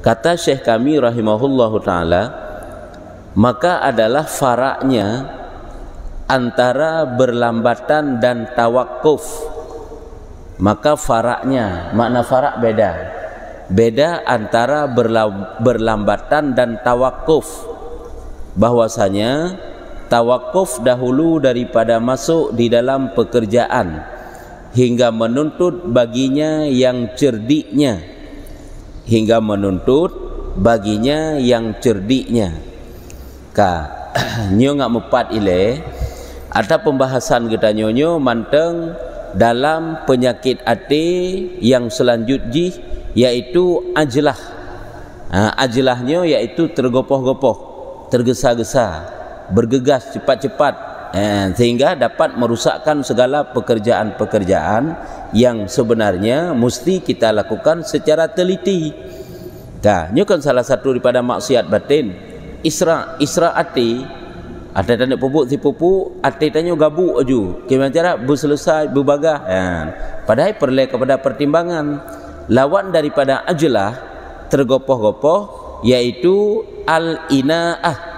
kata Syekh kami rahimahullahu taala maka adalah faraknya antara berlambatan dan tawakuf maka faraknya makna farak beda. Beda antara berlambatan dan tawakuf bahwasanya tawakuf dahulu daripada masuk di dalam pekerjaan hingga menuntut baginya yang cerdiknya hingga menuntut baginya yang cerdiknya. Ka nyo ngak mepat ile ada pembahasan kita nyonyo manteng dalam penyakit hati yang selanjutnya yaitu ajlah ha, ajlahnya yaitu tergopoh-gopoh tergesa-gesa bergegas cepat-cepat eh, sehingga dapat merusakkan segala pekerjaan-pekerjaan yang sebenarnya mesti kita lakukan secara teliti. Nah, ini kan salah satu daripada maksiat batin. Isra, isra ati, ada tanda pupuk si pupuk, ati tanya gabuk aju. Kira cara berselesai, berbagah. Ya. Padahal perlu kepada pertimbangan. Lawan daripada ajalah, tergopoh-gopoh, yaitu al-ina'ah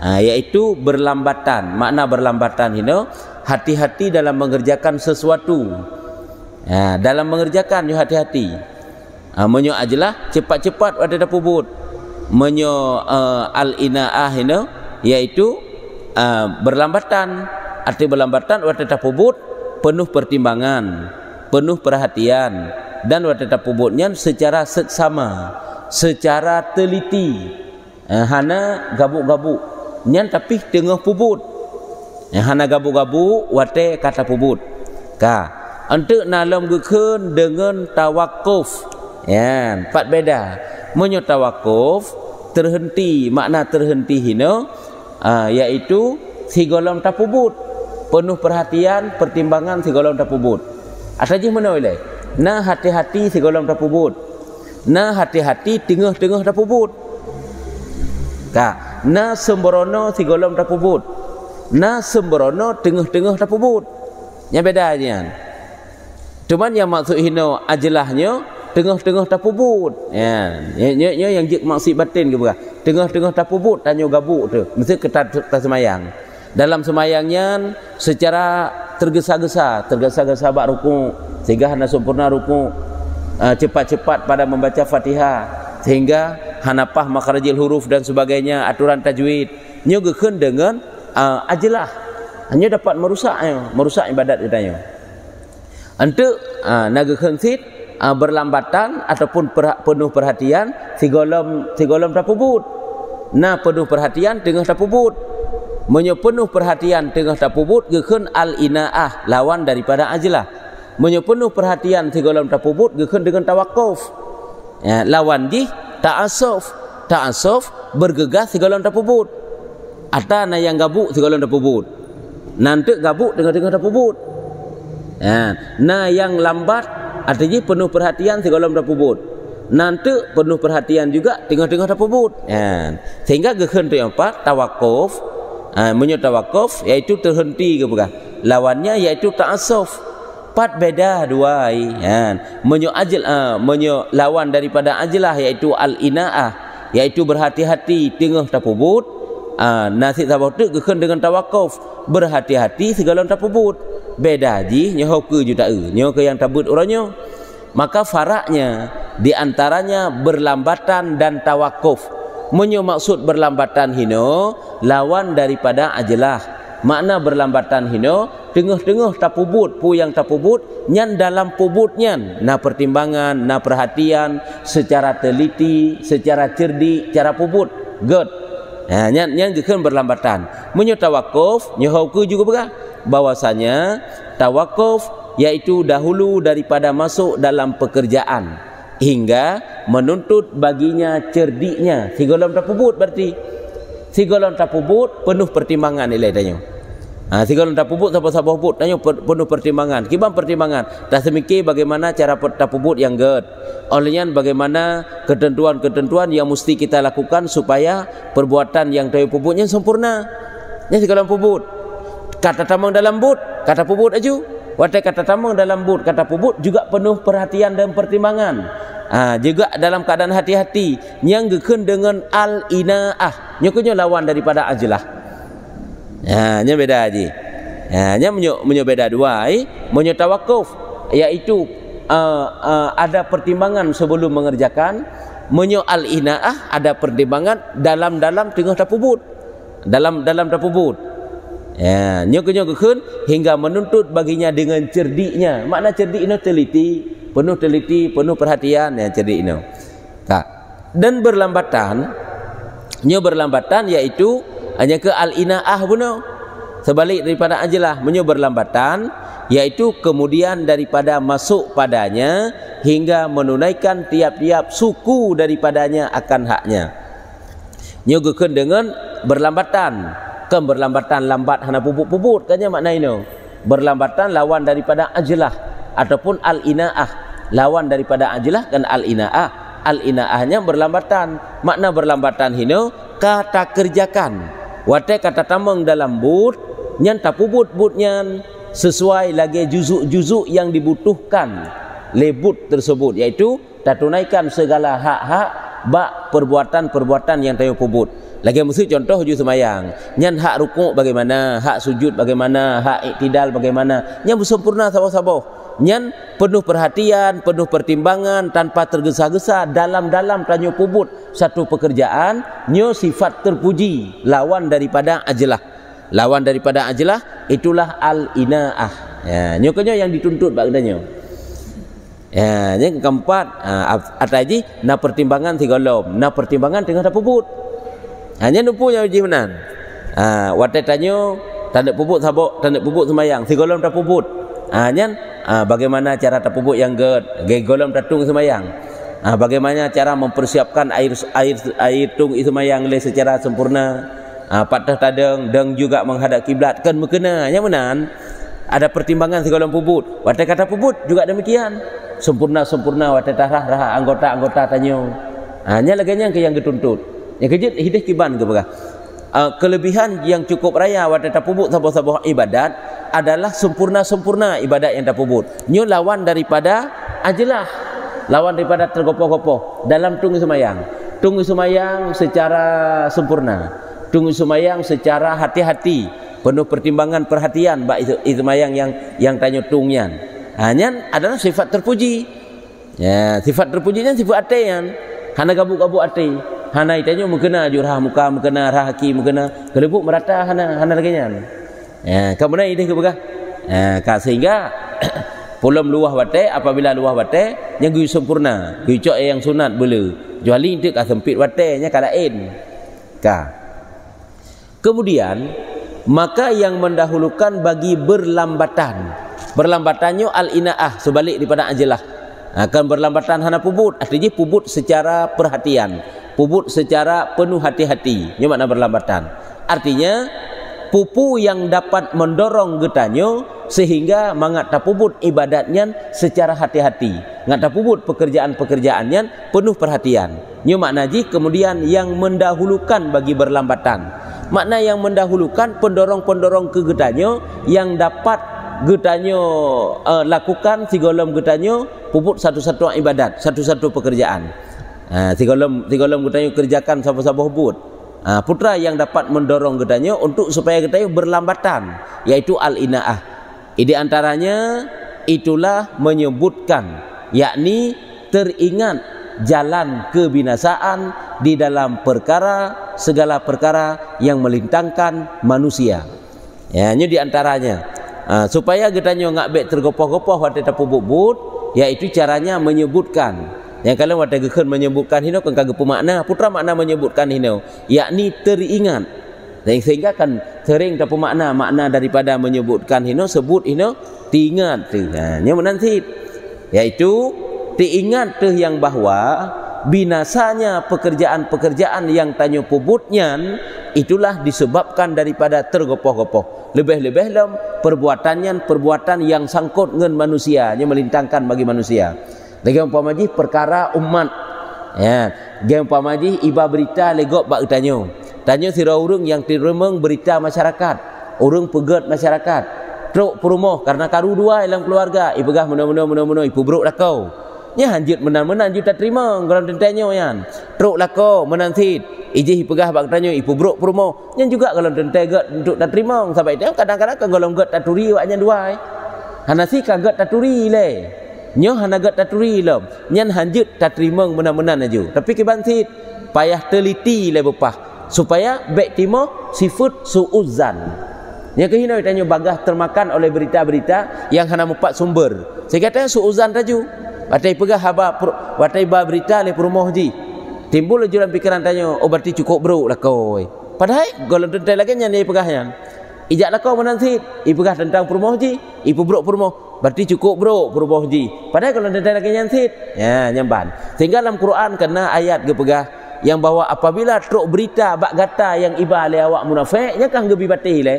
ha, iaitu berlambatan. Makna berlambatan you know. Hati-hati dalam mengerjakan sesuatu. Ha, dalam mengerjakan you hati-hati. Ha, menyo ajalah cepat-cepat ada dah pubut. Menyo uh, al-ina'ah you know. Iaitu uh, berlambatan. Arti berlambatan ada dah pubut penuh pertimbangan penuh perhatian. Dan ada dah pubutnya secara seksama secara teliti. Uh, hana gabuk-gabuk nyan tapi tengah pubut. Yang hana gabu-gabu wate kata pubut. Ka untuk nalam gekun dengan tawakuf ya empat beda. Menyo tawakuf terhenti makna terhenti hino uh, iaitu si golong tapubut penuh perhatian pertimbangan si golong tapubut asaji mana oleh na hati-hati si golong tapubut na hati-hati tengah-tengah tapubut ka na sembrono golong tapubut na sembrono tengah-tengah tapubut yang bedanya. Cuman yang maksud hino ajalahnya tengah-tengah tapubut ya nya nya yang jik maksud batin ke bukan? Tengah-tengah tapubut tanya gabuk tu. Mesti kita ta semayang. Dalam semayangnya secara tergesa-gesa tergesa-gesa bak ruku sehingga hendak sempurna ruku uh, cepat-cepat pada membaca Fatihah. Sehingga hanapah makarajil huruf dan sebagainya aturan tajwid. Nya gekun dengan uh, ajalah hanya dapat merusaknya merusak ibadat kita untuk uh, naga khensit uh, berlambatan ataupun per, penuh perhatian si golom si golom tapubut na penuh perhatian tengah tapubut menyo penuh perhatian tengah tapubut gekun al inaah lawan daripada ajalah menyo penuh perhatian si golom tapubut gekun dengan tawakuf ya, lawan di ta'asuf ta'asuf bergegas segala tak pubut ada na yang gabuk segala tak pubut nanti gabuk tengah-tengah tak pubut ya. na yang lambat artinya penuh perhatian segala tak pubut nanti penuh perhatian juga tengah-tengah tak pubut ya. sehingga gehen tu yang empat tawakuf. Ha, menyut tawakuf iaitu terhenti ke bukan? Lawannya iaitu ta'asuf Empat beda dua ya. Menyo ajil uh, menyo lawan daripada ajilah iaitu al-inaah iaitu berhati-hati tengah tapubut uh, nasi tabatuk kekun dengan tawakuf berhati-hati segala tapubut beda ji nyoh ke juta e? Nyoh ke yang tabut orangnya maka faraknya di antaranya berlambatan dan tawakuf. Menyo maksud berlambatan hino lawan daripada ajilah makna berlambatan hino tengah-tengah tapubut pu yang tapubut nyan dalam pubut nyan. Na pertimbangan na perhatian secara teliti secara cerdik cara pubut good. Ha nyan nyan gekan berlambatan. Menyo tawakuf nyohau ke juga berah bahwasanya tawakuf yaitu dahulu daripada masuk dalam pekerjaan. Hingga menuntut baginya cerdiknya. Si golong tapubut berarti. Si golong tapubut penuh pertimbangan nilai tanya Ha, sehingga tak puput siapa-siapa puput tanya penuh pertimbangan. Kibam pertimbangan. Tak semikir bagaimana cara tak yang good. Olehnya bagaimana ketentuan-ketentuan yang mesti kita lakukan supaya perbuatan yang tak puputnya sempurna. Ini segala puput. Kata tamang dalam but, kata puput aja. Watai kata tamang dalam but, kata puput juga penuh perhatian dan pertimbangan. ha, juga dalam keadaan hati-hati yang gekun dengan al inaah nyokunyo lawan daripada ajlah ha nya beda aji ha nya menyo menyo beda dua eh? Menyo tawakuf iaitu uh, uh, ada pertimbangan sebelum mengerjakan. Menyo al inaah ada pertimbangan dalam-dalam tengah tapubut dalam dalam tapubut ya nyokunyo gekun hingga menuntut baginya dengan cerdiknya. Makna cerdik ini teliti. Penuh teliti, penuh perhatian yang cerdik ini. Tak. Dan berlambatan, nyo berlambatan iaitu hanya ke al-inaah buno. Sebalik daripada ajalah menyo berlambatan iaitu kemudian daripada masuk padanya hingga menunaikan tiap-tiap suku daripadanya akan haknya. Nyo gekun dengan berlambatan. Kan berlambatan lambat hana puput-puput kanya makna ini. Berlambatan lawan daripada ajalah ataupun al-inaah lawan daripada ajlah dan al-inaah al-inaahnya berlambatan makna berlambatan hino kata kerjakan wate kata tamang dalam but nyan tapubut butnya sesuai lagi juzuk-juzuk yang dibutuhkan lebut tersebut iaitu tak tunaikan segala hak-hak bak perbuatan-perbuatan yang tayo pubut lagi mesti contoh hujung semayang nyan hak rukuk bagaimana hak sujud bagaimana hak iktidal bagaimana nyan sempurna sabah-sabah nyan penuh perhatian, penuh pertimbangan tanpa tergesa-gesa dalam-dalam tanyo pubut. Satu pekerjaan nyo sifat terpuji lawan daripada ajlah lawan daripada ajlah itulah al-inaah. Ya nyo kenyo yang dituntut bak nyo? Ya yang keempat uh, ataji na pertimbangan tiga lom. Na pertimbangan tengah dah pubut. Hanya numpu yang uji menan? Ah uh, watai tanyo tanda pubut sabok tanda pubut semayang tiga lom pubut. Ha, nyan, ha, bagaimana cara terpupuk yang ged, gegolom tatung semayang. Ha, bagaimana cara mempersiapkan air air air tung semayang le secara sempurna. Ha, patah tadeng dan juga menghadap kiblat kan mengena. Yang mana? Ada pertimbangan segala puput. Watai kata puput juga demikian. Sempurna-sempurna watai tarah rah anggota-anggota tanyo. Ha, nya lagi yang ke yang dituntut. Yang kejut hidup kiban ke berah. Uh, kelebihan yang cukup raya wadah tapubut sabah-sabah ibadat adalah sempurna-sempurna ibadat yang dah pubut. Nyo lawan daripada ajalah. Lawan daripada tergopoh-gopoh dalam tunggu semayang. Tunggu semayang secara sempurna. Tunggu semayang secara hati-hati. Penuh pertimbangan perhatian bak itu, semayang yang yang tanya tungyan. Hanya adalah sifat terpuji. Ya, sifat terpujinya sifat ate yang hana gabuk-gabuk ate. Hana itanya mukena jurah muka mukena rahaki mukena kelebuk merata hana hana lagi Ya, kemudian ini ke begah. Ya, kak sehingga pulam luah wate apabila luah wate yang gui sempurna, gui cok yang sunat boleh. Juali itu kak sempit wate nya kalain. Ka. Kemudian maka yang mendahulukan bagi berlambatan. Berlambatannya al-inaah sebalik daripada ajalah. Akan berlambatan hana pubut, artinya pubut secara perhatian. Pubut secara penuh hati-hati. Ini makna berlambatan. Artinya pupu yang dapat mendorong getanyo sehingga mangat tapubut ibadatnya secara hati-hati ngat tapubut pekerjaan-pekerjaannya penuh perhatian nyo maknaji kemudian yang mendahulukan bagi berlambatan makna yang mendahulukan pendorong-pendorong ke getanyo yang dapat getanyo uh, lakukan sigolom getanyo puput satu-satu ibadat satu-satu pekerjaan uh, sigolom sigolom getanyo kerjakan sabo-sabo hubut. Ha, putra yang dapat mendorong gedanya untuk supaya gedanya berlambatan yaitu al-inaah. Di antaranya itulah menyebutkan yakni teringat jalan kebinasaan di dalam perkara segala perkara yang melintangkan manusia. Ya ini di antaranya. Ha, supaya gedanya ngak bet tergopoh-gopoh waktu tapubut yaitu caranya menyebutkan yang kalau wadah gekun menyebutkan hino kan kagak makna putra makna menyebutkan hino. Yakni teringat. Dan sehingga kan sering tak makna makna daripada menyebutkan hino sebut hino diingat tu. Ha nya nanti. Yaitu diingat tu yang bahwa binasanya pekerjaan-pekerjaan yang tanya pubutnya itulah disebabkan daripada tergopoh-gopoh. Lebih-lebih dalam perbuatannya perbuatan yang sangkut dengan manusia. Yang melintangkan bagi manusia lagi umpama ji perkara umat. Ya, ge umpama ji iba berita legok bak tanya. Tanya sira urang yang tiremeng berita masyarakat, urang pegat masyarakat. Truk perumah karena karu dua dalam keluarga, ibegah mena-mena mena-mena ibu buruk dah kau. nya hanjut menan-menan juta terima. Kalau tentanyo yan. Truk lako menan sit. Ijih pegah bak tanyo ipu brok promo nya juga kalau tentai gat untuk tak terima. Sampai dia kadang-kadang kan golong gat taturi wak nya dua hanasi kagat taturi le nya hanagat taturi lom nya hanjut terima menan-menan aju tapi sit payah teliti le bepah supaya baik timo sifat suuzan. Yang kehina tanya bagah termakan oleh berita-berita yang hana mupat sumber. Saya kata suuzan taju Batai pegah haba batai ba berita le perumoh ji. Timbul dalam pikiran tanya, oh berarti cukup bro? Lah kau. Padahal golong tentai lagi yang dia pegahnya. Ijak lah kau menansit. I pegah tentang perumoh ji. I bro perumoh. Berarti cukup bro perumoh ji. Padahal golong tentai lagi yang sit. Ya, nyamban. Sehingga dalam Quran kena ayat ke pegah yang bahawa apabila truk berita bak gata yang iba le awak munafik nya kan gebi batil le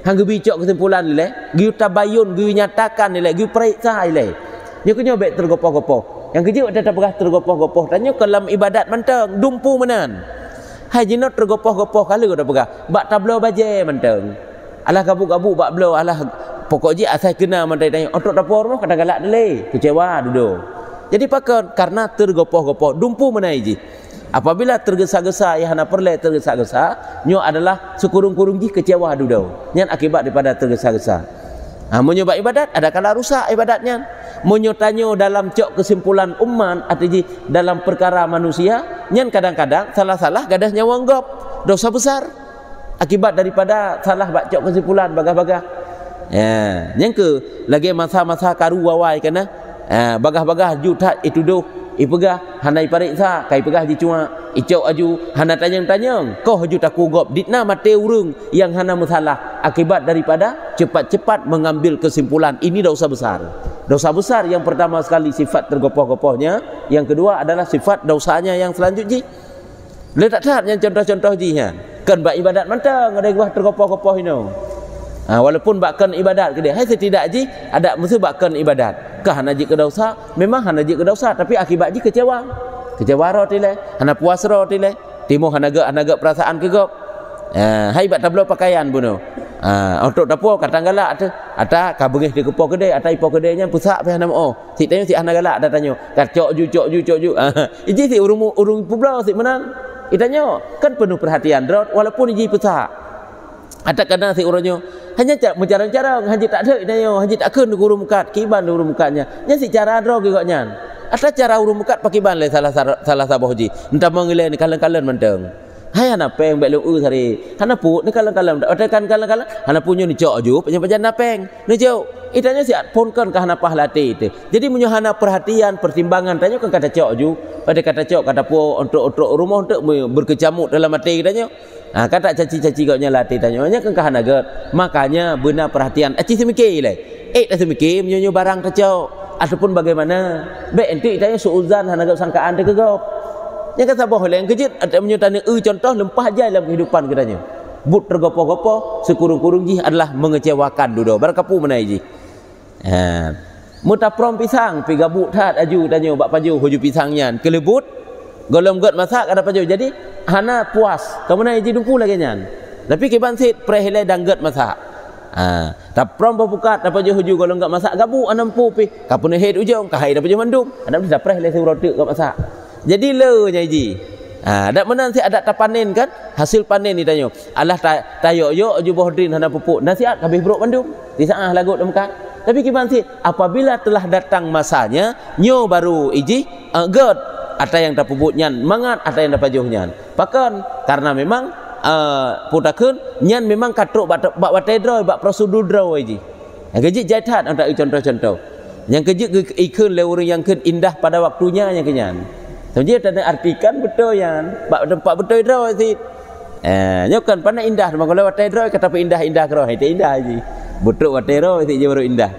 hang gebi cok kesimpulan le gi tabayun gi nyatakan le gi periksa le dia kena baik tergopoh-gopoh. Yang kerja ada tak pernah tergopoh-gopoh. Tanya kelam ibadat mentang. Dumpu menan. Hai jinot tergopoh-gopoh kala dah pernah. Bak tablo baje mentang. Alah kabuk-kabuk bak blo. Alah pokok je asal kena mentang. Tanya untuk dapur mah kadang galak dele. Kecewa duduk. Jadi pakai karena tergopoh-gopoh. Dumpu menan je. Apabila tergesa-gesa yang nak perle tergesa-gesa, nyo adalah sekurung-kurung ji kecewa duduk. Yang akibat daripada tergesa-gesa. Ha, menyebab ibadat, ada kala rusak ibadatnya. Menyotanyo dalam cok kesimpulan umat atau dalam perkara manusia, nyan kadang-kadang salah-salah gadah nyawa anggap dosa besar akibat daripada salah cok kesimpulan bagah-bagah. Ya, yang ke lagi masa-masa karu wawai kena. Ha, bagah-bagah juta itu doh ipegah hanai pariksa kai pegah di cuma icau aju hana tanyang-tanyang kau haju taku gop ditna mate urung yang hana masalah akibat daripada cepat-cepat mengambil kesimpulan ini dosa besar dosa besar yang pertama sekali sifat tergopoh-gopohnya yang kedua adalah sifat dosanya yang selanjutnya letak tak yang contoh-contoh jinya kan bak ibadat mantang ada gua tergopoh-gopoh ini Ha, walaupun bakkan ibadat ke dia. Hai setidak ji ada mesti bakkan ibadat. Kah hana ji ke dosa? Memang hana ji ke dosa tapi akibat ji kecewa. Kecewa ro tile. Hana puas ro tile. Timo hana ge hana ge perasaan ke gop. Ha, hai bak tablo pakaian buno. Ha, untuk dapur kata galak tu. Ata kabengih di kepo kedai, ata ipo kedai nya pusak pe hana mo. Si tanya si hana galak dah tanya. Kacok ju cok ju cok ju. Ha, iji si urung urung publau si menang. Itanya kan penuh perhatian rot walaupun iji pusak. Ada kadang si urangnya hanya cak mencarang-carang haji tak ada dia haji tak kun guru mukat kiban guru mukatnya. Nya si cara dro gigoknya ada cara guru mukat pakai ban le salah salah sabah haji. Entah mengile ni kalan-kalan menteng. Hai ana peng bek lu hari hana pu ni kalan-kalan ada kan kalan-kalan hana punya ni cok ju punya pajan napeng ni jauh itanya si pon kan ka hana pahlati itu jadi munyo hana perhatian pertimbangan tanya kan kata cok ju pada kata cok kata pu untuk untuk rumah untuk berkecamuk dalam hati tanya Ha, kata caci-caci kau nyala ti tanya nya kan kahana get. Makanya benar perhatian. Aci semikir le. Eh dah semikir menyo barang kacau ataupun bagaimana. Baik enti tanya suuzan hana get sangkaan de kegop. Nya kata boh le kejit ada menyo tanya e contoh lempah aja dalam kehidupan katanya. But tergopoh-gopoh sekurung-kurung ji adalah mengecewakan dulu. Barakapu mana ji? Ha. Muta prom pisang pi gabuk tat aju tanya bak paju huju pisangnya kelebut golong got masak ada paju jadi hana puas kamu nak jadi dumpu lagi nyan tapi kiban sit prehile dangget masak ha tak prom buka dapat je huju kalau enggak masak gabu anam pu pi kapun head ujung kahai dapat je mandum ada dah preh le roti enggak masak jadi le nyaji Ha, ada mana nanti ada tak panen kan? Hasil panen ni tanya. Allah ta, tayo yo ju bohdin hana pupuk. Nasihat habis brok mandum. Di saat lagu demuka. Tapi gimana sih? Apabila telah datang masanya, nyo baru iji, uh, God ada yang tak pupuk nyan mangat ada yang dapat jauh nyan. Pakan karena memang uh, putakan nyan memang katruk bak batai draw bak prosedur draw aja yang kejik jahat untuk contoh-contoh. Yang kejik ikun le orang yang ken indah pada waktunya yang kenyan. Sebenarnya ada artikan betul yang bak tempat betul draw sih eh nyokan pandai indah. Batai draw kata indah-indah kro itu indah aja batai draw itu je baru indah.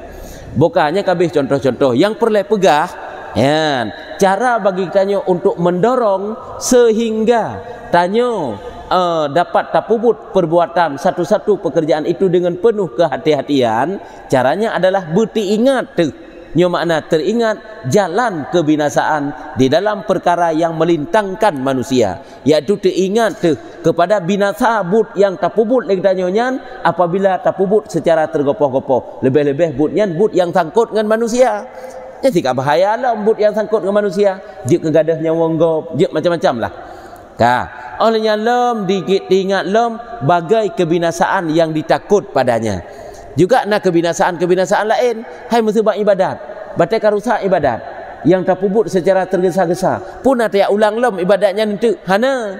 Bukannya kabeh contoh-contoh. Yang perlu pegah Ya, cara bagi tanya untuk mendorong sehingga tanya uh, dapat tapubut perbuatan satu-satu pekerjaan itu dengan penuh kehati-hatian, caranya adalah berti ingat tu. Nyo makna teringat jalan kebinasaan di dalam perkara yang melintangkan manusia. Iaitu teringat tu kepada binasa but yang tapubut lagi tanyonya apabila tapubut secara tergopoh-gopoh. Lebih-lebih butnya but yang sangkut dengan manusia Jadi tak bahaya lah embut yang sangkut dengan manusia. Dia kegadahnya wonggop, dia macam-macam lah. Ka. Olehnya lem digit diingat lem bagai kebinasaan yang ditakut padanya. Juga nak kebinasaan-kebinasaan lain. Hai mesti buat ibadat. Batai rusak ibadat. Yang tak pubut secara tergesa-gesa. Pun nak ulang lem ibadatnya nanti. Hana.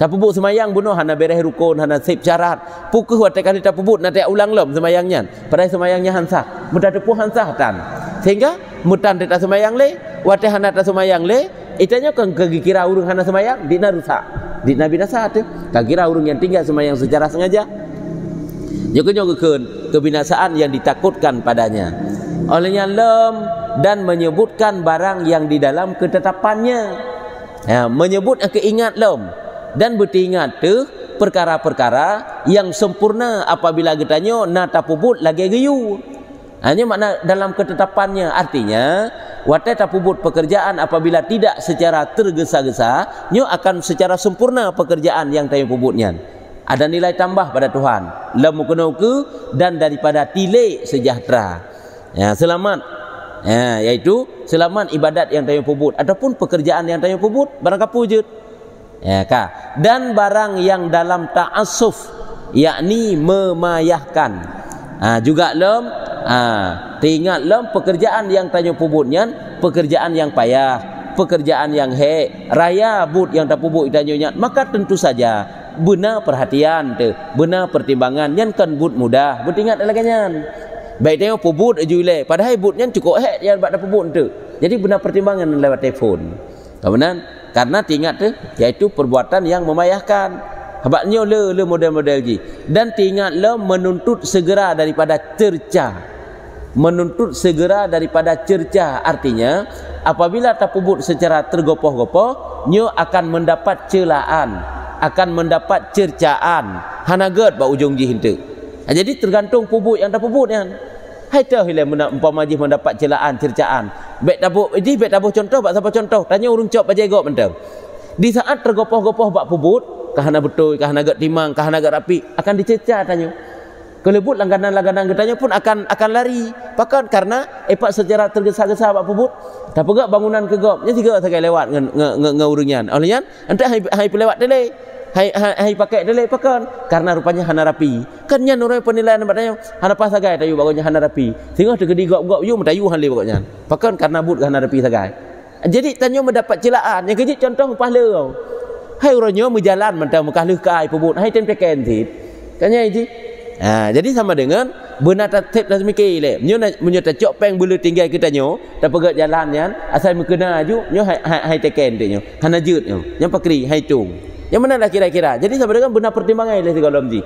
Tak pubut semayang bunuh hana bereh rukun hana sip syarat. Pukul watai kali tak pubut nak ulang lem semayangnya. Padahal semayangnya hansa. Mudah tepuh hansa tan. Sehingga mutan tak semayang le wate hana tak semayang le itanya kan kira urung hana semayang dina rusak di nabi nasa tu kira urung yang tinggal semayang secara sengaja juga nyogekeun kebinasaan yang ditakutkan padanya. Olehnya lem dan menyebutkan barang yang di dalam ketetapannya. Ya, menyebut keingat lem dan beringat tu perkara-perkara yang sempurna apabila getanyo na tapubut lagi geyu hanya makna dalam ketetapannya. Artinya watai tapubut pekerjaan apabila tidak secara tergesa-gesa nyo akan secara sempurna pekerjaan yang tayo pubutnya. Ada nilai tambah pada Tuhan. Lemu ke dan daripada tile sejahtera. Ya, selamat. Ya, yaitu selamat ibadat yang tayo pubut ataupun pekerjaan yang tayo pubut barang kapujud. Ya, ka. Dan barang yang dalam ta'assuf yakni memayahkan. Ha, juga lem ha, teringatlah pekerjaan yang tanya pubutnya pekerjaan yang payah pekerjaan yang hek raya but yang tak pubut tanya maka tentu saja benar perhatian tu benar pertimbangan yang kan but mudah beringat lagi baik tengok pubut aja le padahal butnya cukup hek yang buat pubut tu. Jadi benar pertimbangan lewat telefon. Kemudian karena tingkat tu iaitu perbuatan yang memayahkan. Habaknya le le model-model lagi. Dan tinggallah menuntut segera daripada cerca. Menuntut segera daripada cerca. Artinya, apabila tak pubut secara tergopoh-gopoh, nyo akan mendapat celaan. Akan mendapat cercaan. Hanagat ba ujung jih itu. Ha, jadi tergantung pubut yang tak pubut yang. Hai tahu hilang umpama jih mendapat celaan, cercaan. Baik tabuh, jadi baik tabuh contoh, bak siapa contoh? Tanya urung cok bajai gok mentang. Di saat tergopoh-gopoh bak pubut, kahana betul, kahana agak timang, kahana agak rapi, akan dicecar tanya. Kelebut langganan-langganan getanya pun akan akan lari. Pakan karena epak secara tergesa-gesa apa pubut. Tak pegak bangunan ke gop. Nya tiga sekali lewat nge nge nge, nge urungan. Olehnya hai hai pelewat dele. Hai hai, hai pakai dele pakan karena rupanya hana rapi. Kan nya nurai penilaian batanya hana pas sagai tayu bagonya hana rapi. Sehingga tegedi gop-gop yu mentayu han le pokoknya. Pakan karena but hana rapi sagai. Jadi tanya mendapat celaan. Yang kecil contoh pahala kau hai orangnya berjalan mentang mekah lekai pebut hai tem teken tit tanya ini ha, jadi sama dengan benar tak tip tak mikir le nyo nak menyo tak cok peng bulu tinggal kita nyo tak pegat jalan yan asal mekena aju nyo hai hai, hai teken tit nyo hana jut nyo yang pakri hai tung yang mana lah kira-kira jadi sama dengan benar pertimbangan le segala mesti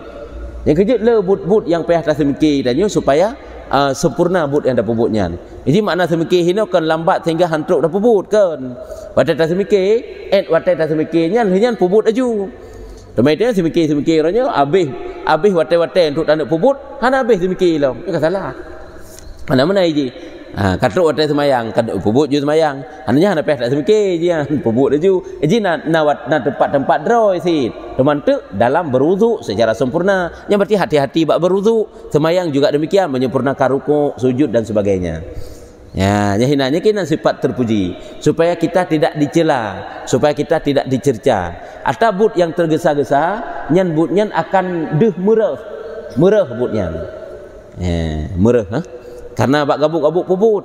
yang kejut le but-but yang payah tak mikir dan nyo supaya uh, sempurna but yang dah pubutnya. Jadi makna semikir ini kan lambat sehingga hantruk dah pubut kan. Watai tak semikir, et watai tak semikirnya hanya pubut aju. Temai dia semikir semikir orangnya habis habis watai watai untuk tanda pubut, hana habis semikir lah. Ini salah. Mana mana ini? Ha, katruk watai semayang, katruk pubut je semayang. Hanya hana peh tak semikir je, pubut aju. Jadi nak nak nak tempat-tempat draw sih. Teman tu dalam berwuduk secara sempurna. Yang berarti hati-hati bak berwuduk. Semayang juga demikian menyempurnakan rukuk, sujud dan sebagainya. Ya, jadi nanya kena sifat terpuji supaya kita tidak dicela, supaya kita tidak dicerca. Atau but yang tergesa-gesa, nyan but nyan akan deh merah. Merah but nyan. Ya, merah, ha? Karena bak gabuk-gabuk pubut.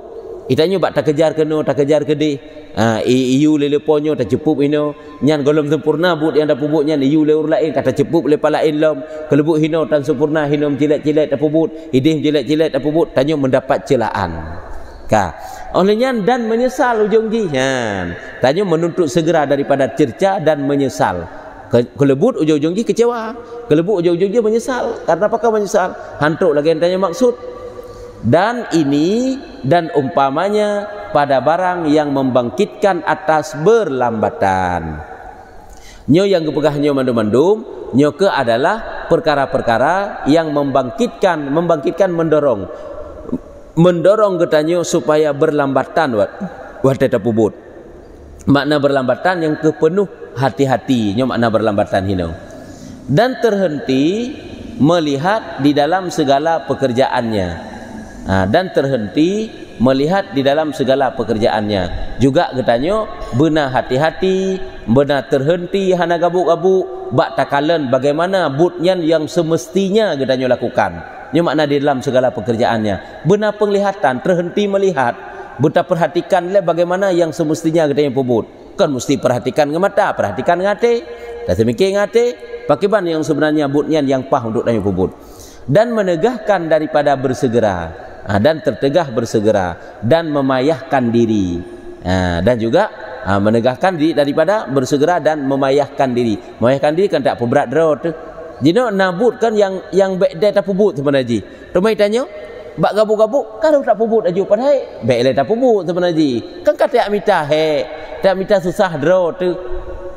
Itanya bak tak kejar kena, tak kejar kedih. Ha, iu lele ponyo tak cepup ino. Nyan golom sempurna but yang dah pubut nyan iu le lain kata cepup le pala lom. Kelebuk hino tan sempurna hino cilet-cilet tak pubut. Idih cilet-cilet tak pubut. Tanya mendapat celaan. Ka. Olehnya dan menyesal ujung ji. Ha. Tanya menuntut segera daripada cerca dan menyesal. Kelebut ujung-ujung ji kecewa. Kelebut ujung-ujung ji menyesal. Karena apakah menyesal? Hantuk lagi yang tanya maksud dan ini dan umpamanya pada barang yang membangkitkan atas berlambatan. Nyo yang kepegah nyo mandum-mandum, nyo ke adalah perkara-perkara yang membangkitkan, membangkitkan mendorong. Mendorong ketanyo supaya berlambatan wat. Wat pubut. Makna berlambatan yang kepenuh hati-hati, nyo makna berlambatan hino. Dan terhenti melihat di dalam segala pekerjaannya. Ha, dan terhenti melihat di dalam segala pekerjaannya. Juga katanya benar hati-hati benar terhenti hana gabuk-gabuk bak takalan bagaimana butnya yang semestinya katanya lakukan ini makna di dalam segala pekerjaannya. Benar penglihatan terhenti melihat. Betul perhatikan bagaimana yang semestinya katanya pebut kan mesti perhatikan dengan mata perhatikan dengan hati. Dan semikir dengan hati bagaimana yang sebenarnya butnya yang pah untuk tanya pebut dan menegahkan daripada bersegera. Ha, dan tertegah bersegera. Dan memayahkan diri. Ha, dan juga ha, menegahkan diri daripada bersegera dan memayahkan diri. Memayahkan diri kan tak berat derot jadi nabut kan yang yang baik dia tak pubut sebenarnya rumah tanya bak gabuk-gabuk? Kalau tak pubut aja pada hai. Baik dia tak pubut sebenarnya kan kata tak minta he? Tak minta susah derot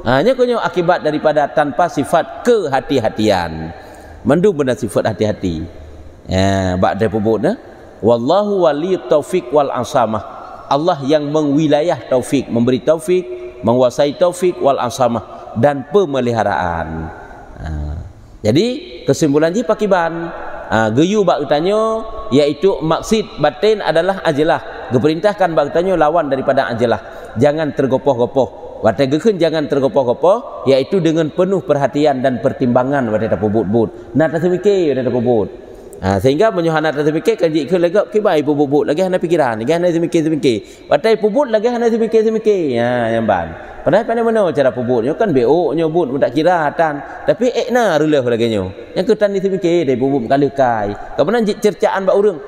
hanya kunyo akibat daripada tanpa sifat kehati-hatian. Mandu benar sifat hati-hati. Ya bak dia pubut nah Wallahu wali taufik wal asamah. Allah yang mengwilayah taufik, memberi taufik, menguasai taufik wal asamah dan pemeliharaan. Ha. Jadi kesimpulan ji pakiban ha, geyu bak tanya iaitu maksud batin adalah ajalah. Geperintahkan bak tanya lawan daripada ajalah. Jangan tergopoh-gopoh. Watai gekun jangan tergopoh-gopoh iaitu dengan penuh perhatian dan pertimbangan watai tak pubut-but. Nah tak semikir watai tak pubut. Ha, sehingga menyuhana terfikir kan jika lagi kibai bubut lagi hana pikiran lagi hana semikir semikir patai pubut lagi hana semikir semikir ya yang ban padahal pandai mana cara pubut kan bo nyobut tak kira hatan. Tapi ekna ruleh lagi nyo yang ketan ni semikir dari pubut kali kai. Kemudian cercaan bak urang.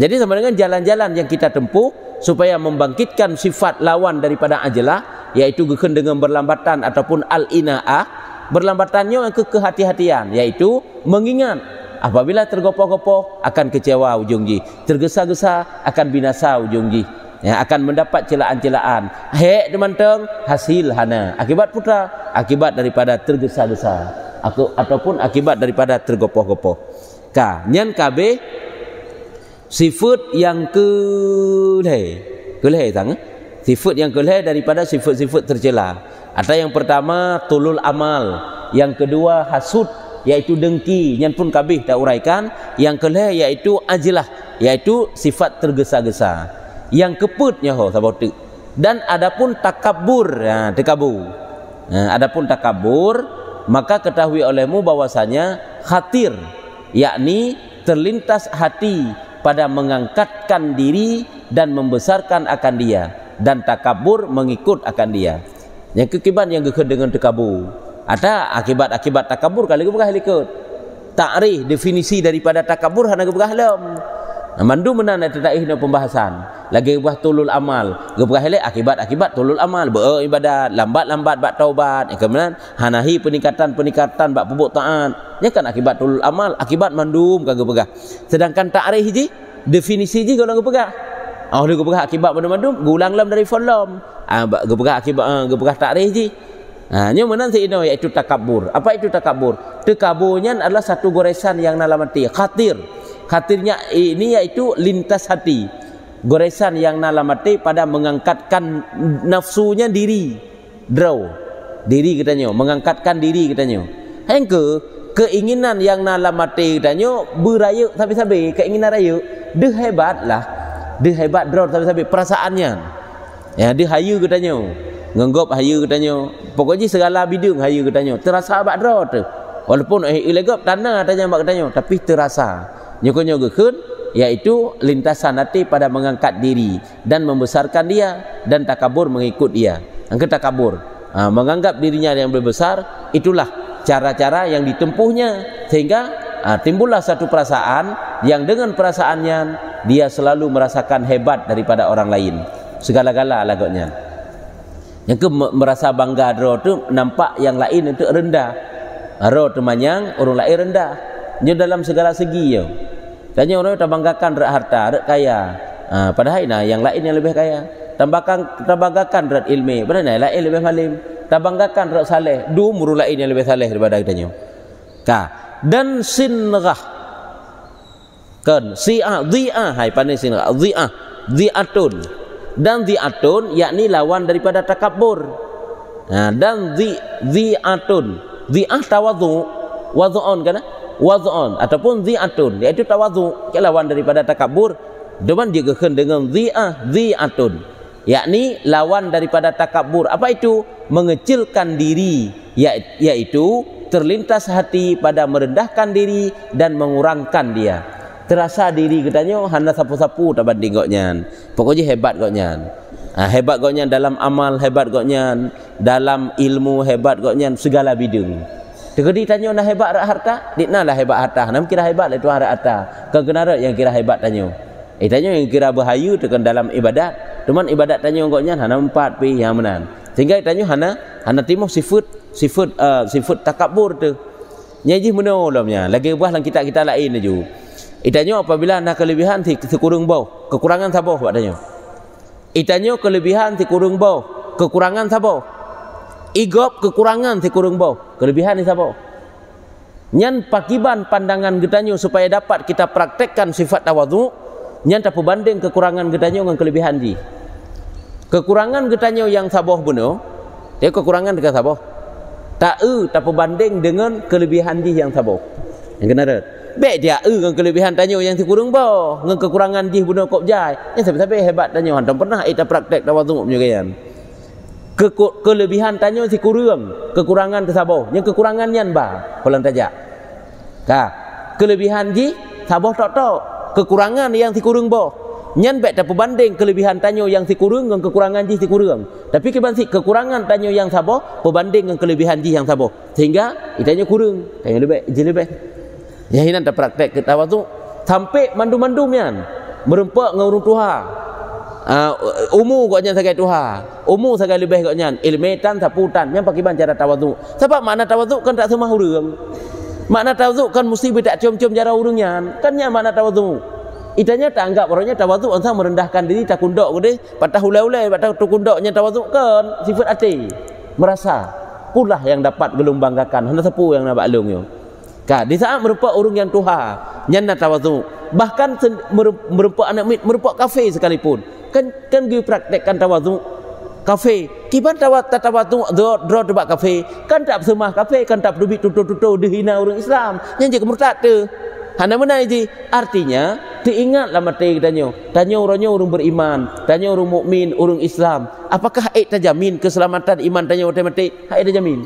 Jadi sama dengan jalan-jalan yang kita tempuh supaya membangkitkan sifat lawan daripada ajalah yaitu geken dengan berlambatan ataupun al-ina'ah. Berlambatannya ke kehati-hatian yaitu mengingat apabila tergopoh-gopoh akan kecewa ujung ji. Tergesa-gesa akan binasa ujung ji. Ya, akan mendapat celaan-celaan. Hek demanteng hasil hana. Akibat putra akibat daripada tergesa-gesa. Atau ataupun akibat daripada tergopoh-gopoh. Ka nyan kabe sifat yang ke leh ke leh tang sifat yang ke leh daripada sifat-sifat tercela. Ada yang pertama tulul amal. Yang kedua hasud iaitu dengki. Yang pun kabih tak uraikan. Yang kelih iaitu ajlah iaitu sifat tergesa-gesa. Yang keputnya ho sabotu dan adapun takabur ha takabur ha, adapun takabur maka ketahui olehmu bahwasanya khatir yakni terlintas hati pada mengangkatkan diri dan membesarkan akan dia. Dan takabur mengikut akan dia. Yang kekiban yang gekeh dengan takabur ada akibat-akibat takabur kalau gebegah likut? Takrif definisi daripada takabur hana gebegah lam mandu menan ada no pembahasan. Lagi gebegah tulul amal. Gebegah lek akibat-akibat tulul amal. Beribadat lambat-lambat bak taubat. Ya kemudian hanahi peningkatan-peningkatan bak pubuk taat ya kan akibat tulul amal akibat mandum kan gebegah sedangkan takrif ji definisi ji kalau gebegah Oh, dia gebegah akibat mandum-mandum, gulang lam dari folam. Ah, gebegah akibat uh, gebegah takrif ji. Ha, nya menan si ino iaitu takabur. Apa itu takabur? Tekaburnya adalah satu goresan yang dalam hati. Khatir. Khatirnya ini iaitu lintas hati. Goresan yang dalam hati pada mengangkatkan nafsunya diri. Draw. Diri katanya. Mengangkatkan diri katanya. Yang ke, keinginan yang dalam hati katanya beraya sampai-sampai. Keinginan raya. Dia hebat lah. Dia hebat draw sampai-sampai. Perasaannya. Ya, dia hayu katanya. Ngenggop hayu katanya. Pokoknya segala bidung hayu katanya. Terasa abad dra tu. Walaupun eh ilegop tanah tanya abad katanya, tapi terasa. Nyokonyo gekun yaitu lintasan hati pada mengangkat diri dan membesarkan dia dan takabur mengikut dia. Angkat takabur. Ha, menganggap dirinya yang lebih besar itulah cara-cara yang ditempuhnya sehingga ha, timbullah satu perasaan yang dengan perasaannya dia selalu merasakan hebat daripada orang lain segala-gala lagaknya yang ke merasa bangga ro tu nampak yang lain itu rendah. Ro tu manyang orang lain rendah. Dia dalam segala segi yo tanya orang tak banggakan rak harta rak kaya. Ha, padahal nah yang lain yang lebih kaya. Tambahkan terbanggakan rak ilmu padahal nah, lain lebih malim. Terbanggakan rak saleh. Du muru lain yang lebih saleh daripada kita nyo ka. Dan sinrah. Kan? Si'ah dhi'ah hai pandai sinrah. Dhi'ah dhi'atun dan zi'atun yakni lawan daripada takabur ha, dan zi zi'atun. Zi'ah tawadhu wadhu'un kan wadhu'un. Ataupun zi'atun iaitu tawadhu ke lawan daripada takabur deman dia kekhen dengan dhi'ah dhi'atun yakni lawan daripada takabur apa itu? Mengecilkan diri ya, iaitu terlintas hati pada merendahkan diri dan mengurangkan dia terasa diri katanya hanya sapu-sapu tak banding goknya pokoknya hebat goknya ha, hebat goknya dalam amal hebat goknya dalam ilmu hebat goknya segala bidang Tegedi tanya nak hebat rak harta, dik lah hebat harta. Nam kira hebat lah itu harta. Kau kenara yang kira hebat tanya. Eh tanya yang kira bahaya tekan dalam ibadat. Teman ibadat tanya engkaunya hana empat pi yang menan. Sehingga tanya hana hana timuh sifat sifat uh, sifat takabur tu. Nyaji mana ulamnya. Lagi buah dalam kitab kita lain aja. Itanya apabila nak kelebihan ti kurang bau, kekurangan sabar buat tanya. Itanya kelebihan ti kurang bau, kekurangan sabar. Igop kekurangan si kurung bau kelebihan ni siapa nyan pakiban pandangan getanyo supaya dapat kita praktekkan sifat tawadhu nyan tak berbanding kekurangan getanyo dengan kelebihan ji. Kekurangan getanyo yang sabah bunuh dia kekurangan dekat sabah tak e tak berbanding dengan kelebihan ji yang sabah yang kena ada. Baik dia e dengan kelebihan tanyo yang si kurung bau dengan kekurangan ji bunuh kop jai. Yang sampai-sampai hebat tanyo hantam pernah kita praktek tawadhu punya kayan ke kelebihan tanya si kurang. Kekurangan tersabah yang kekurangan nyan ba kolam tajak. Ka kelebihan ji sabah tok tok kekurangan yang kurang boh nyan baik tak berbanding kelebihan tanya yang si kurang dengan kekurangan ji si kurang tapi keban si kekurangan tanya yang sabah berbanding dengan kelebihan ji yang sabah sehingga itanya kurang tanya lebih ji lebih. Ya hinan tak praktek ketawa tu sampai mandu-mandu nyan merempak dengan urung tuha. Uh, umur kau jangan sebagai Tuhan umur sebagai lebih kau jangan ilmetan saputan yang pakai cara tawaduk sebab makna tawaduk kan tak semua orang makna tawaduk kan mesti tak cium-cium cara orangnya kan yang makna tawaduk itanya tak anggap orangnya tawaduk antara merendahkan diri tak kundok ke deh patah ulai-ulai patah tu kundoknya tawaduk kan sifat hati merasa pula yang dapat gelung banggakan hendak sepu yang nak baklung yo. Ka, di saat merupakan orang yang Tuhan, yang nak tawaduk, bahkan merupakan anak mit, merupakan kafe sekalipun, kan kan gue praktekkan tawadhu kafe. Kiban tawat tawadhu do do debat kafe. Kan tak semah kafe kan tak dubi tutu-tutu dihina orang Islam. Je kemurtad tu hana mana ini artinya diingatlah mati tanya tanya orangnya orang beriman tanya orang mukmin orang Islam apakah ek terjamin keselamatan iman tanya orang mati hak terjamin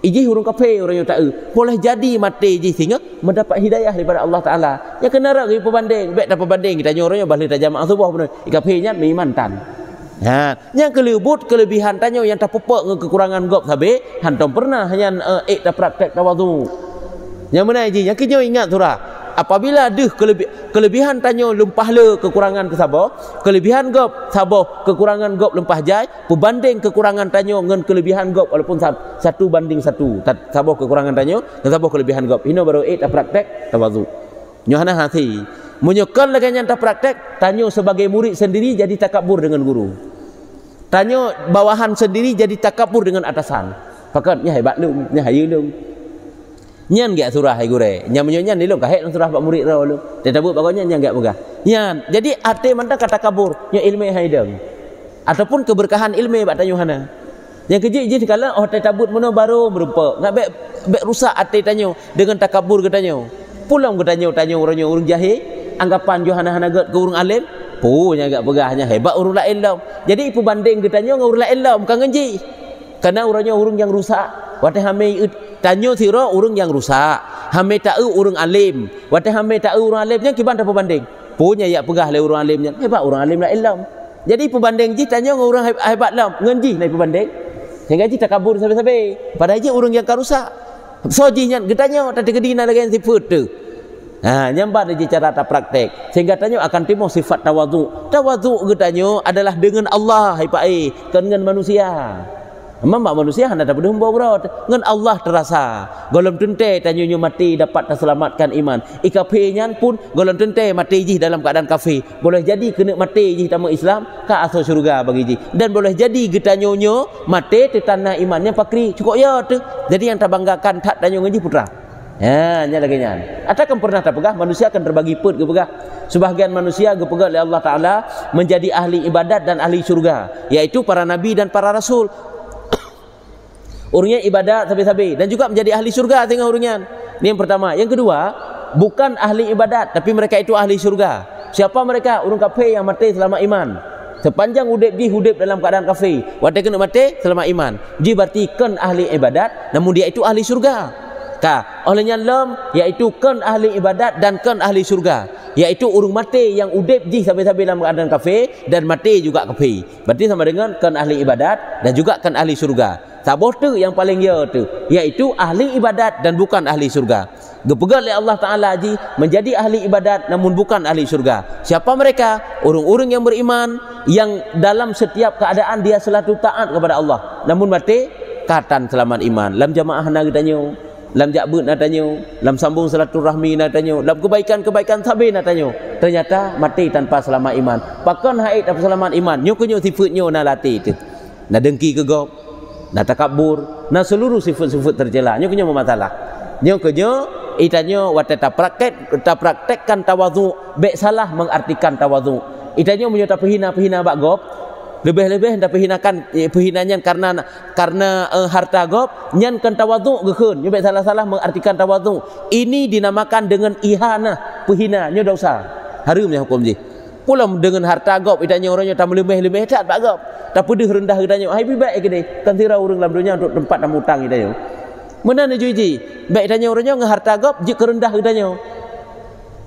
Iji hurung kafe orang yang tak boleh jadi mati iji sehingga mendapat hidayah daripada Allah Taala. Ya kena rak pergi perbanding, baik tak perbanding kita orang yang balik tajam mak subuh benar. Kafe nya meimantan. Ha, yang kelebut kelebihan tanya yang tak pepek dengan kekurangan gop sabe, hantam pernah hanya uh, ek tak praktek tawadhu. Yang mana iji? Yang kita ingat surah apabila ada kelebi kelebihan tanya lempah le kekurangan ke sabar kelebihan gop sabar kekurangan gop lempah jai berbanding kekurangan tanya dengan kelebihan gop walaupun satu banding satu. Sabar kekurangan tanya dan sabar kelebihan gop. Ini baru eight praktek tawazu nyohana hati menyokal lagi yang tak praktek tanya sebagai murid sendiri jadi takabur dengan guru. Tanya bawahan sendiri jadi takabur dengan atasan. Pakatnya hebat lu nya hayu lu nyan gak surah hai gure nyan ni lu kahet surah pak murid ro lu dia tabut baganya nyan gak buka nyan. Jadi ate manta kata kabur? Nya ilmu haidang ataupun keberkahan ilmu pak tanya hana yang kejik je kala oh te tabut mana baru berupa. Ngak bek bek rusak ate tanya. Dengan takabur katanya pulang katanya tanya orangnya orang jahil. Anggapan johana hana gat ke orang alim. Punya agak pegahnya hebat urung lain lam jadi ipu banding katanya dengan urung lain lam bukan ngeji karena orangnya urung yang rusak watai hamai tanya sira urang yang rusak. Hame tahu urang alim. Wate hame tahu urang alimnya kiban tak berbanding punya ya pegah le urang alimnya hebat urang alim lah ilmu jadi perbanding ji tanya orang hebat lah. Ngenji naik perbanding sehingga ji tak kabur sampai-sampai pada ji orang yang karusak so ji nya getanya tak tegedina lagi yang sifat tu. Ha, nyambat dia cara tak praktek. Sehingga tanya akan timbul sifat tawaduk. Tawaduk getanya adalah dengan Allah hai pak eh dengan manusia Memang manusia hendak dapat dumbo bro. Ngan Allah terasa. Golom tente tanyunya mati dapat terselamatkan iman. Ikape nyan pun golom tente mati jih dalam keadaan kafe. Boleh jadi kena mati jih tamu Islam ka asal syurga bagi jih. Dan boleh jadi getanyonyo mati di tanah imannya pakri. Cukup ya tu. Jadi yang terbanggakan tak tanyo ngaji putra. Ya, nya lagi nyan. Atakan pernah tak pegah manusia akan terbagi put ke pegah. Sebahagian manusia ke oleh Allah Taala menjadi ahli ibadat dan ahli syurga, yaitu para nabi dan para rasul. Orangnya ibadat sampai-sampai dan juga menjadi ahli syurga tengah orangnya. Ini yang pertama. Yang kedua, bukan ahli ibadat tapi mereka itu ahli syurga. Siapa mereka? Orang kafir yang mati selama iman. Sepanjang hudib ji hudib dalam keadaan kafir. Waktu kena mati selama iman. Ji berarti kan ahli ibadat namun dia itu ahli syurga. Ka, olehnya lam iaitu kan ahli ibadat dan kan ahli syurga. Iaitu urung mati yang hudib ji sampai-sampai dalam keadaan kafir dan mati juga kafir. Berarti sama dengan kan ahli ibadat dan juga kan ahli syurga. Saboh tu yang paling ya tu iaitu ahli ibadat dan bukan ahli syurga. Dipegang oleh Allah Ta'ala haji menjadi ahli ibadat namun bukan ahli syurga. Siapa mereka? orang-orang yang beriman yang dalam setiap keadaan dia selalu taat kepada Allah. Namun mati katan selamat iman. Dalam jamaah nak tanya dalam jakbut nak tanya dalam sambung rahmi nak tanya dalam kebaikan-kebaikan sabi nak tanya. Ternyata mati tanpa selamat iman. Pakon haid tanpa selamat iman. Nyo kunyo sifatnya nak latih itu nak dengki ke gop nak takabur nak seluruh sifat-sifat tercela nyo kunyo masalah nyo kunyo Itanya waktu tak praktek, tak praktekkan tawadhu, baik salah mengartikan tawadhu. Itanya punya tak perhina perhina bak gop, lebih-lebih hendak perhinakan eh, perhinanya karena karena uh, harta gop, nyan kan tawadhu gekun, baik salah-salah mengartikan tawadhu. Ini dinamakan dengan ihana, perhina, nyo dosa. Haramnya hukum ji. Pula dengan harta gop, itanya orangnya tak lebih-lebih tak bak gop. Tak pedih rendah itanya. Hai baik ke ni? Kan tira orang dalam dunia untuk tempat dan hutang itanya. Mana ni juji? Baik tanya orangnya dengan harta gop, jik kerendah tanya.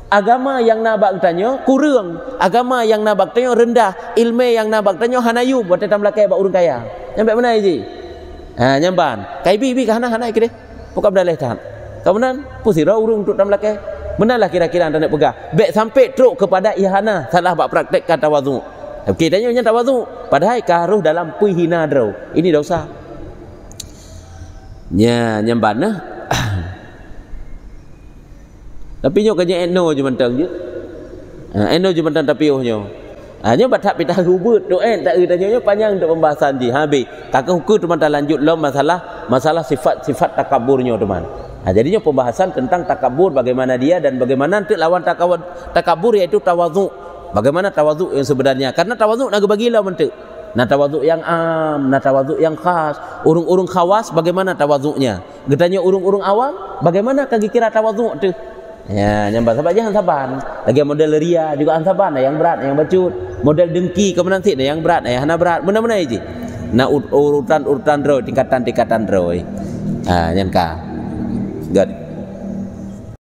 Agama yang nabak tanya kurang. Agama yang nabak tanya rendah. Ilmu yang nabak tanya hanayu buat tetap lakai bak urang kaya. Nyampe mana ji? Ha nyamban. Kai bi bi kana hana ikde. Buka berdalih tahan. Menan pusira urung untuk tam lakai. Menalah kira-kira anda nak pegang. Baik sampai teruk kepada ihana. Salah bak praktek kata wazu. Okey tanya nya tawadhu. Padahal karuh dalam puihina draw. Ini dosa nya nyamban nah tapi nyo kanya eno je mentang je. Ha, eno je mentang tapi oh nyo ha, nyo batak pitah rubut tu eh? Tak kita nyo panjang untuk pembahasan di habis kakak hukum teman tak lanjut lo masalah. Masalah sifat-sifat takaburnya teman ha, jadinya pembahasan tentang takabur bagaimana dia dan bagaimana nanti lawan takabur, takabur iaitu tawaduk bagaimana tawaduk yang sebenarnya karena tawaduk nak bagi lah mentuk Nak tawaduk yang am, nak tawaduk yang khas. Urung-urung khawas bagaimana tawaduknya? Getanya urung-urung awam, bagaimana kaki kira tawaduk tu? Ya, nyambat sabar jangan sabar. Lagi model ria juga an sabar, nah yang berat, yang bacut. Model dengki ke nah yang berat, nah yang berat. Mana-mana aja. Nah urutan-urutan roh, tingkatan-tingkatan roh. Ah, nyangka. God.